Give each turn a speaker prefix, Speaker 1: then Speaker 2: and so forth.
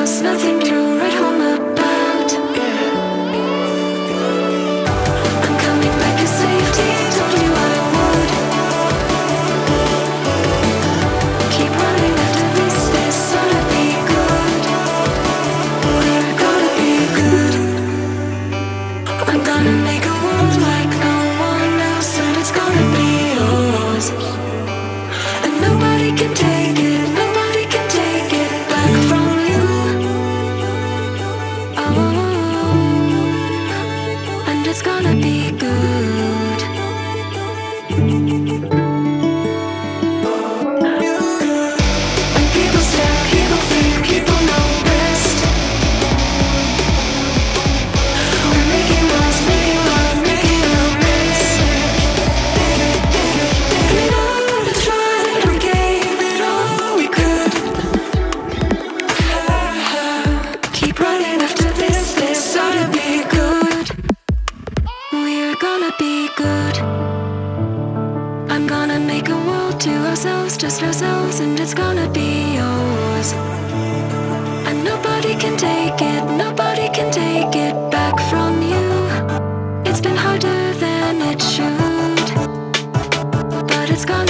Speaker 1: there's nothing gonna be good. I'm gonna make a world to ourselves, just ourselves, and it's gonna be yours. And nobody can take it, nobody can take it back from you. It's been harder than it should, but it's gonna.